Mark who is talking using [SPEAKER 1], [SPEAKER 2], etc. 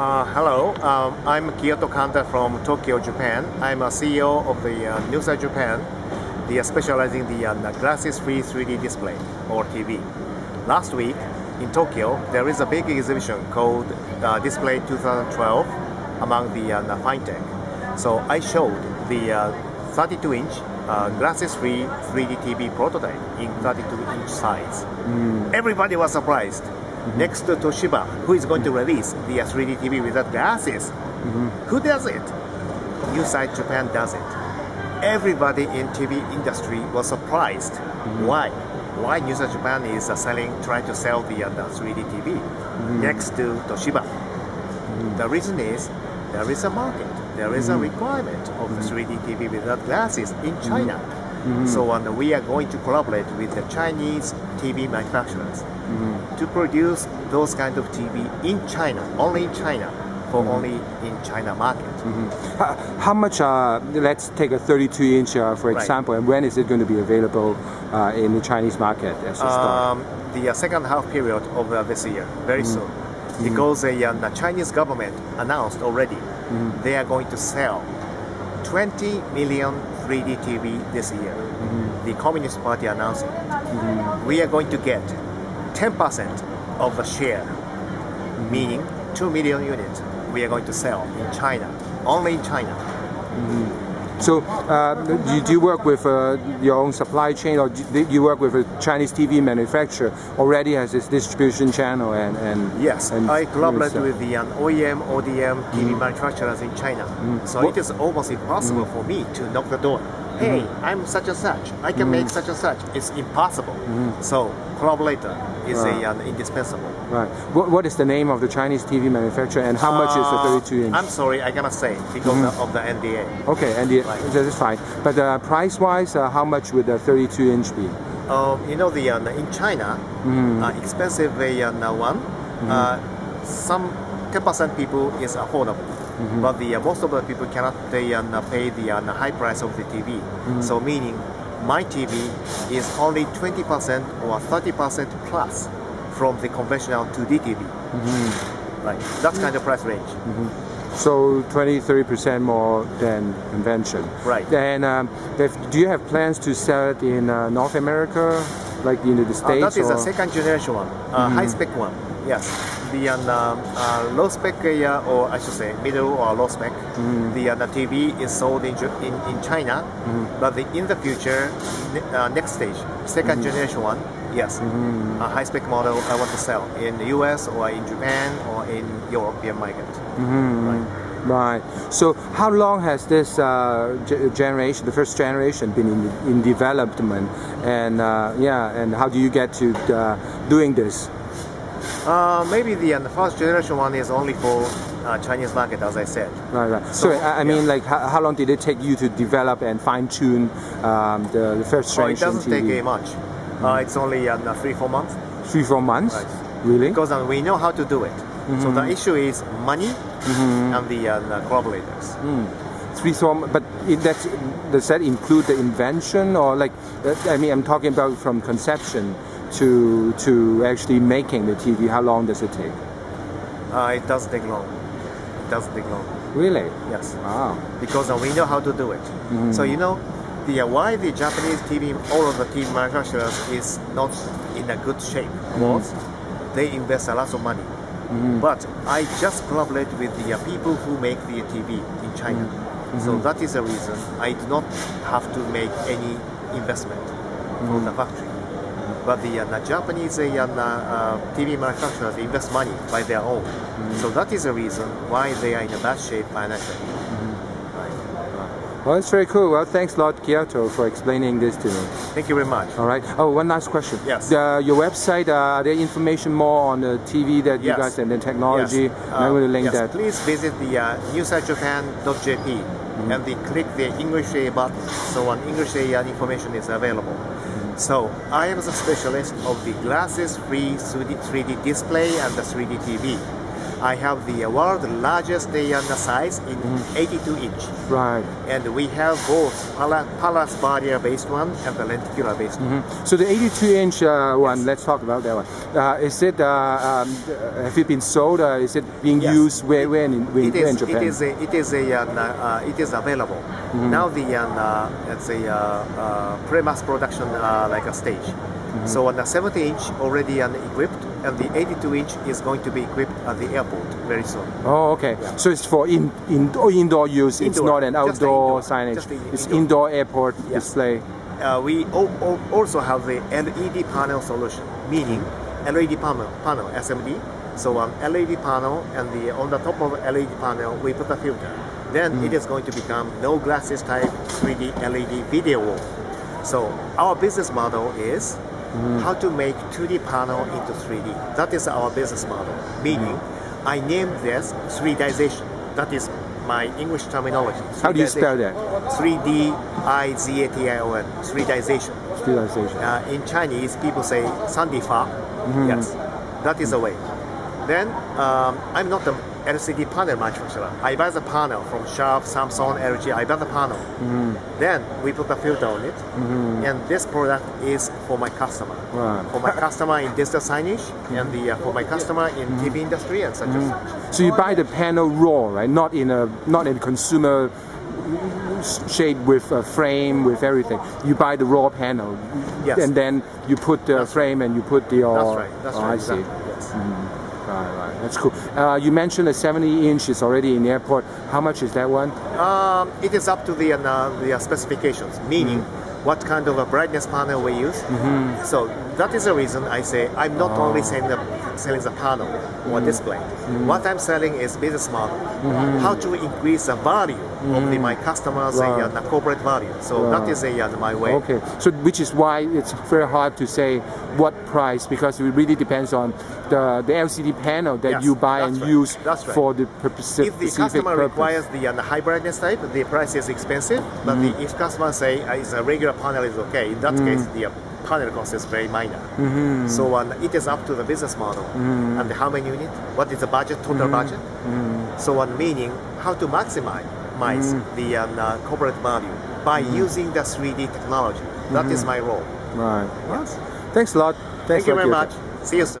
[SPEAKER 1] Uh, hello, um, I'm Kiyoto Kanda from Tokyo, Japan. I'm a CEO of the uh, Newsight Japan, the uh, specializing the uh, glasses-free 3D display or TV. Last week in Tokyo, there is a big exhibition called uh, Display 2012 among the uh, FineTech. So I showed the 32-inch uh, glasses-free 3D TV prototype in 32-inch size. Mm. Everybody was surprised. Next to Toshiba, who is going to release the 3D TV without glasses. Mm-hmm. Who does it? Newsight Japan does it. Everybody in TV industry was surprised. Mm-hmm. Why? Why Newsight Japan is uh, selling, trying to sell the, uh, the 3D TV next to Toshiba? The reason is there is a market, there is a mm-hmm. requirement of the 3D TV without glasses in China. Mm-hmm. So um, we are going to collaborate with the Chinese TV manufacturers mm-hmm. to produce those kind of TV in China, only in China, for mm-hmm. only in China market.
[SPEAKER 2] Mm-hmm. How, how, much? Uh, let's take a 32 inch uh, for example, right. and when is it going to be available uh, in the Chinese market as a um,
[SPEAKER 1] The uh, second half period of uh, this year, very mm-hmm. soon, mm-hmm. because uh, the Chinese government announced already they are going to sell 20 million 3D TV this year. Mm-hmm. The Communist Party announced it. Mm-hmm. We are going to get 10% of the share, mm-hmm. meaning 2 million units we are going to sell in China, only in China.
[SPEAKER 2] Mm-hmm. So, uh, do, you work with uh, your own supply chain, or do you work with a Chinese TV manufacturer already has this distribution channel? And, and
[SPEAKER 1] yes,
[SPEAKER 2] and
[SPEAKER 1] I collaborate with the um, OEM, ODM TV mm. manufacturers in China. Mm. So what? it is almost impossible mm. for me to knock the door hey, mm-hmm. I'm such and such, I can make mm-hmm. such and such. It's impossible. Mm-hmm. So collaborator is right. a, uh, indispensable.
[SPEAKER 2] Right. What, what is the name of the Chinese TV manufacturer and how uh, much is the uh, 32 inch?
[SPEAKER 1] I'm sorry, I cannot say because mm-hmm. of the NDA.
[SPEAKER 2] Okay, NDA, right. that is fine. But uh, price wise, uh, how much would the 32 inch be?
[SPEAKER 1] Um, you know, the uh, in China, mm-hmm. expensive one, mm-hmm. some 10% people is affordable. Mm-hmm. But the uh, most of the people cannot they, uh, pay the uh, high price of the TV. Mm-hmm. So meaning my TV is only 20% or 30% plus from the conventional 2D TV. Mm-hmm. Right, that's kind of price range.
[SPEAKER 2] Mm-hmm. So 20, 30% more than convention.
[SPEAKER 1] Right.
[SPEAKER 2] And um, do you have plans to sell it in uh, North America, like in the States? Uh,
[SPEAKER 1] that is or? a second generation one, uh, mm-hmm. high spec one. Yes the uh, uh, low spec uh, or I should say middle or low spec, mm. the, the TV is sold in, in, in China, mm. but the, in the future, next stage, 2nd mm. generation one, yes, mm-hmm. a high spec model I want to sell in the US or in Japan or in European market.
[SPEAKER 2] Mm-hmm. Right. Right. So, how long has this uh, generation, the first generation, been in, in development? And uh, yeah, and how do you get to uh, doing this?
[SPEAKER 1] Uh, maybe the, uh, the first generation one is only for uh, Chinese market, as I said.
[SPEAKER 2] Right, right. So, I, I yeah. mean, like, how, how, long did it take you to develop and fine tune um, the, the, first generation?
[SPEAKER 1] Oh, it doesn't
[SPEAKER 2] TV?
[SPEAKER 1] take much. Mm. it's only uh, three, four months.
[SPEAKER 2] Three, four months?
[SPEAKER 1] Right.
[SPEAKER 2] Really?
[SPEAKER 1] Because uh, we know how to do it. Mm-hmm. So the issue is money mm-hmm. and the, the collaborators.
[SPEAKER 2] Mm three four but that does that include the invention or like i mean i'm talking about from conception to to actually making the TV? How long does it take?
[SPEAKER 1] Uh, it does take long. It does take long.
[SPEAKER 2] Really?
[SPEAKER 1] Yes.
[SPEAKER 2] Wow.
[SPEAKER 1] Because uh, we know how to do it. Mm-hmm. So you know, the uh, why the Japanese TV, all of the TV manufacturers is not in a good shape mm-hmm. they invest a lot of money. Mm-hmm. But I just collaborate with the uh, people who make the TV in China. Mm-hmm. So that is the reason I do not have to make any investment from the factory. But the, uh, the Japanese uh, uh TV manufacturers invest money by their own. Mm-hmm. So that is the reason why they are in a bad shape financially.
[SPEAKER 2] Mm-hmm. Well, it's very cool. Well, thanks a lot, Kiyoto, for explaining this to me.
[SPEAKER 1] Thank you very much.
[SPEAKER 2] All right. Oh, one last question.
[SPEAKER 1] Yes.
[SPEAKER 2] Uh, your website, uh, are there information more on the TV that you guys and the technology? Yes. Uh, I'm going to link
[SPEAKER 1] yes.
[SPEAKER 2] that.
[SPEAKER 1] Please visit the uh, newsightjapan.jp mm-hmm. and then click the English button. So on English information is available. So I am the specialist of the glasses-free 3D display and the 3D TV. I have the world's largest uh, size in mm. 82 inch.
[SPEAKER 2] Right.
[SPEAKER 1] And we have both parallax barrier based one and the lenticular based mm -hmm. one.
[SPEAKER 2] So the 82 inch uh, one, yes. let's talk about that one. Uh, is it? Uh, um, have it been sold? Uh, is it being
[SPEAKER 1] Yes.
[SPEAKER 2] used where, where in, where,
[SPEAKER 1] It
[SPEAKER 2] where in Japan?
[SPEAKER 1] it is, a, it is, a, uh, uh, it is available. Now the, uh, it's a uh, uh, pre-mass production uh, like a stage. So on the 70 inch already um, equipped and the 82 inch is going to be equipped at the airport very soon.
[SPEAKER 2] Oh, okay. So it's for in, in oh, indoor use. It's not an outdoor
[SPEAKER 1] indoor.
[SPEAKER 2] signage.
[SPEAKER 1] The
[SPEAKER 2] it's
[SPEAKER 1] indoor.
[SPEAKER 2] indoor airport
[SPEAKER 1] Yes.
[SPEAKER 2] display.
[SPEAKER 1] Uh, we al- al- also have the LED panel solution, meaning LED panel, panel SMD. So um, on LED panel and the on the top of LED panel we put a filter. Then it mm. is going to become no glasses type 3D LED video wall. So our business model is mm. how to make 2D panel into 3D. That is our business model. Meaning, mm. I named this 3Dization. That is my English terminology.
[SPEAKER 2] How do you spell that?
[SPEAKER 1] 3Dization.
[SPEAKER 2] that?
[SPEAKER 1] 3D I Z A T I O N. 3Dization. Uh, in Chinese, people say Sandifa. Mm-hmm. Yes, that is the way. Then um, I'm not the LCD panel manufacturer. I buy the panel from Sharp, Samsung, LG. I buy the panel. Mm-hmm. Then we put the filter on it, mm-hmm. and this product is for my customer.
[SPEAKER 2] Right.
[SPEAKER 1] For my customer in digital signage, and the uh, for my customer in TV industry and such and such.
[SPEAKER 2] So you buy the panel raw, right? Not in a not in consumer shape with a frame with everything. You buy the raw panel,
[SPEAKER 1] Yes.
[SPEAKER 2] and then you put the frame and you put the. Uh,
[SPEAKER 1] That's right. That's
[SPEAKER 2] oh,
[SPEAKER 1] right.
[SPEAKER 2] I see.
[SPEAKER 1] Exactly. Yes.
[SPEAKER 2] Right, right. That's cool. Uh, you mentioned a 70 inch is already in the airport. How much is that one?
[SPEAKER 1] Um, it is up to the uh, the uh, specifications, meaning what kind of a brightness panel we use. So that is the reason I say I'm not only saying the, selling the panel or display. What I'm selling is business model, how to increase the value of the, my customers
[SPEAKER 2] Right.
[SPEAKER 1] and uh, the corporate value. So
[SPEAKER 2] Right.
[SPEAKER 1] that is a, uh, my way.
[SPEAKER 2] Okay, so which is why it's very hard to say what price because it really depends on the, the LCD panel that
[SPEAKER 1] Yes,
[SPEAKER 2] you buy and
[SPEAKER 1] right.
[SPEAKER 2] use
[SPEAKER 1] That's right.
[SPEAKER 2] for the purpose,
[SPEAKER 1] If the customer
[SPEAKER 2] purpose.
[SPEAKER 1] requires the, uh, the high brightness type, the price is expensive. But the, if customer say uh, it's a regular panel is okay, in that case the uh, panel cost is very minor. Mm-hmm. So uh, it is up to the business model mm-hmm. and how many unit, what is the budget, total mm-hmm. budget. So on meaning how to maximize the um, uh, corporate value by using the 3D technology. That is my role.
[SPEAKER 2] Right.
[SPEAKER 1] Yes.
[SPEAKER 2] Thanks a lot. Thanks
[SPEAKER 1] Thank you very much. See you soon.